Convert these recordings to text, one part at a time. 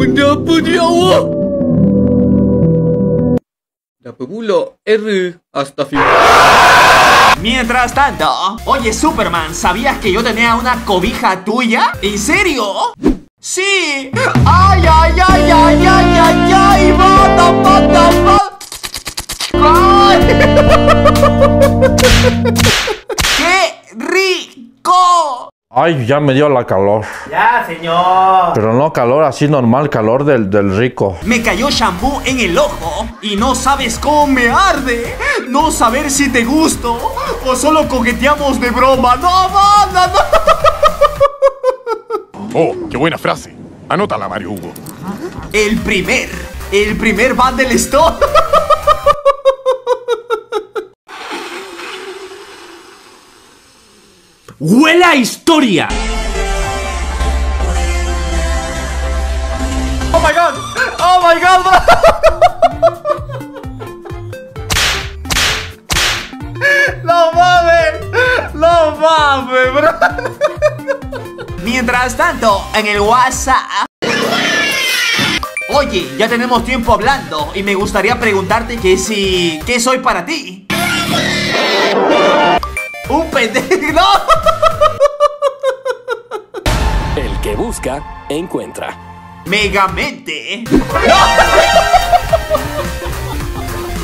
Mengapa dia awak? Kenapa pula? Error. Astagfirullah. Mientras tanto, oye Superman, ¿sabías que yo tenía una cobija tuya? ¿En serio? ¡Sí! ¡Ay, ay, ay, ay, ay, ay, ay! ¡Bata, bata, bata! ¡Ay! Ay, ya me dio la calor. Ya, señor. Pero no calor así normal, calor del, del rico. Me cayó shampoo en el ojo y no sabes cómo me arde. No saber si te gusto o solo coqueteamos de broma. ¡No, banda, no! Oh, qué buena frase. Anótala, Mario Hugo. El primer, el primer van del store. ¡Huele a historia! Oh my god, oh my god. No mames, no mames, bro. Mientras tanto, en el WhatsApp. Oye, ya tenemos tiempo hablando y me gustaría preguntarte que si... ¿Qué soy para ti? Un pendejo. ¡No! El que busca, encuentra. Megamente.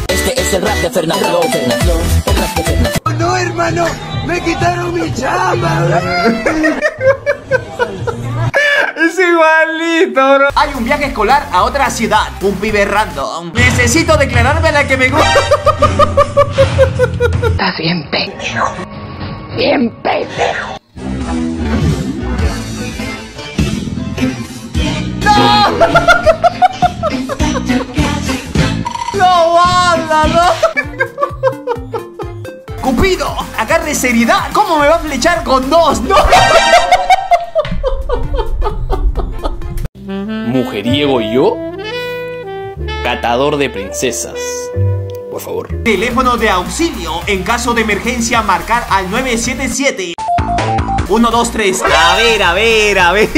Este es el rap de Fernando. Fernando, el rap de Fernando. No, hermano, me quitaron mi chamba. Es igualito, bro. Hay un viaje escolar a otra ciudad. Un pibe random. Necesito declararme a la que me gusta. Estás bien pendejo. Bien pendejo. ¡No, banda, no! Cupido, agarre seriedad. ¿Cómo me va a flechar con dos? ¡No! Mujeriego y yo. Catador de princesas. Por favor. Teléfono de auxilio. En caso de emergencia, marcar al 977. 1, 2, 3. A ver, a ver, a ver.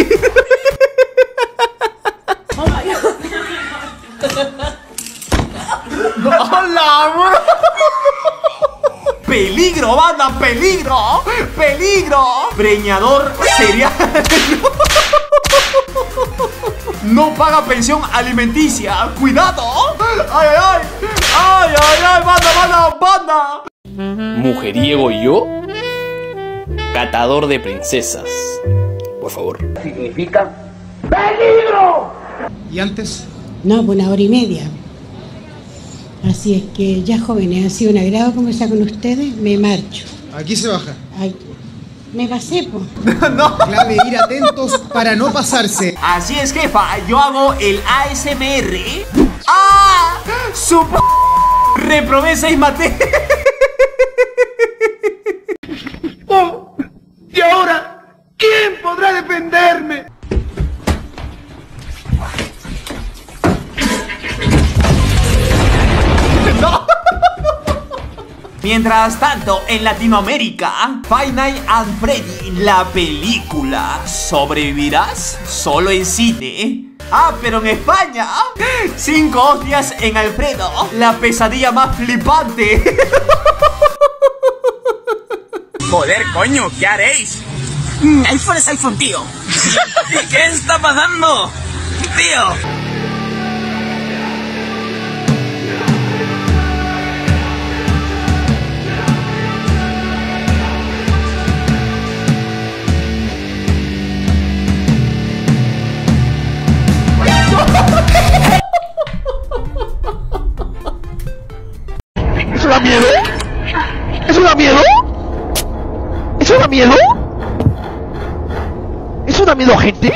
¡Hola, bro! ¡Peligro, banda! ¡Peligro! ¡Peligro! Preñador serial. No paga pensión alimenticia. ¡Cuidado! ¡Ay, ay, ay! ¡Ay, ay, ay! ¡Banda, banda, banda! Mujeriego y yo. Catador de princesas. Por favor. ¿Y antes? No, por una hora y media. Así es que ya jóvenes, ha sido un agrado conversar con ustedes. Me marcho. Aquí se baja. Ay, me pasé, pues. Clave ir atentos para no pasarse. Así es, jefa. Yo hago el ASMR. ¡Ah! ¡Su p Reprobé seis mate. Mientras tanto, en Latinoamérica, Five Nights at Freddy, la película. ¿Sobrevivirás? Solo en cine. Ah, pero en España, cinco hostias en Alfredo, la pesadilla más flipante. Joder, coño, ¿qué haréis? iPhone es iPhone, tío. ¿Qué está pasando? Tío. Miedo? ¿Eso da miedo a gente?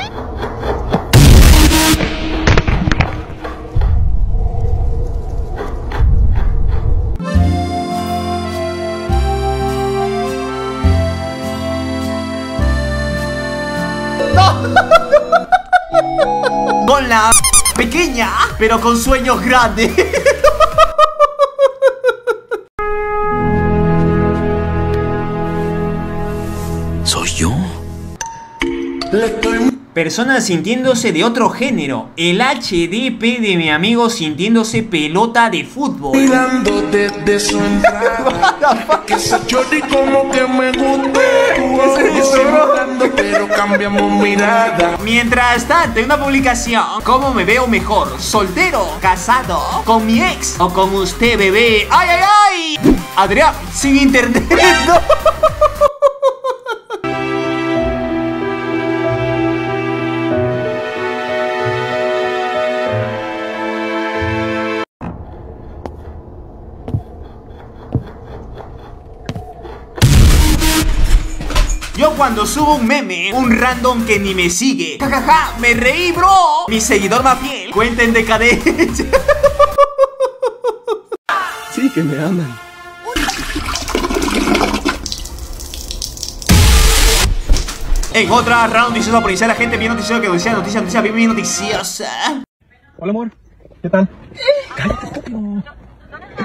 Con la pequeña, pero con sueños grandes. ¿Soy yo? Le estoy Personas sintiéndose de otro género. El HDP de mi amigo sintiéndose pelota de fútbol. Mirando desde su entrada Que chorri como que me gusta pero cambiamos mirada Mientras tanto, en una publicación, ¿cómo me veo mejor? ¿Soltero? ¿Casado? ¿Con mi ex? ¿O con usted, bebé? ¡Ay, ay, ay! Adrián, sin internet, ¿no? Cuando subo un meme, un random que ni me sigue, jajaja, me reí, bro. Mi seguidor más fiel, cuenta en decadencia. Sí, que me aman. En otra round noticiosa por iniciar la gente bien noticiosa que decía noticia, noticia bien, bien noticiosa. Hola amor, ¿qué tal? Cállate, estúpido.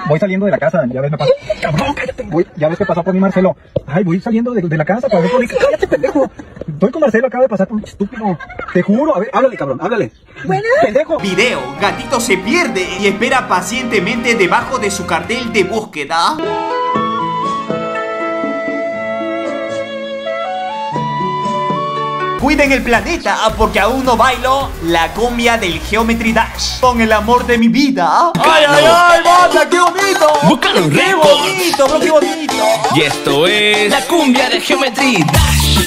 Voy saliendo de la casa, ya ves, me pasó. Cabrón, cállate. Voy, ya ves que pasó por mi Marcelo. Ay, voy saliendo de, de la casa para ver por mi. Cállate, pendejo. Estoy con Marcelo, acaba de pasar por un estúpido. Te juro, a ver, háblale, cabrón, háblale. Bueno. Pendejo. Video, gatito se pierde y espera pacientemente debajo de su cartel de búsqueda. Cuiden el planeta porque aún no bailo la cumbia del Geometry Dash con el amor de mi vida. ¡Ay, ay, ay, banda! ¡Qué bonito! Búscalo en ¡Qué bonito, bro! ¡Qué bonito! Y esto es la cumbia de Geometry Dash.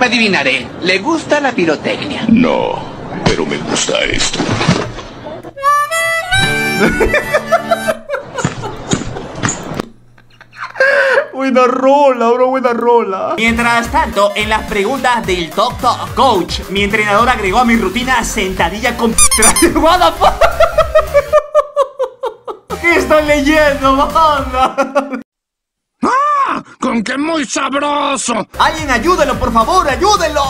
Adivinaré, ¿le gusta la pirotecnia? No, pero me gusta esto. Buena rola, bro, buena rola. Mientras tanto, en las preguntas del Talk Talk Coach, mi entrenador agregó a mi rutina sentadilla con... What the fuck? ¿Qué estoy leyendo, banda? ¡Ah! ¡Con que muy sabroso! Alguien ayúdelo, por favor, ayúdelo.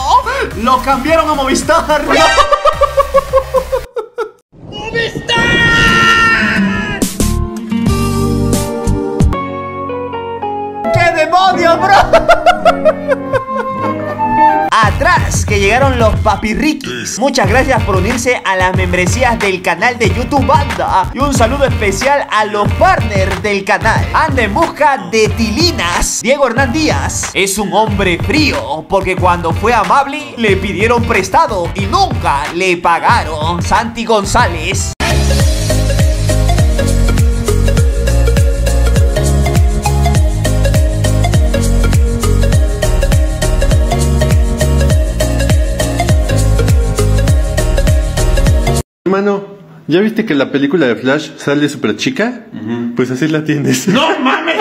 Lo cambiaron a Movistar. Bro! Atrás que llegaron los papirriquis. Muchas gracias por unirse a las membresías del canal de YouTube Banda. Y un saludo especial a los partners del canal. Anda en busca de tilinas. Diego Hernán Díaz es un hombre frío porque cuando fue amable le pidieron prestado y nunca le pagaron. Santi González. Hermano, ¿ya viste que la película de Flash sale súper chica? Pues así la tienes. ¡No mames!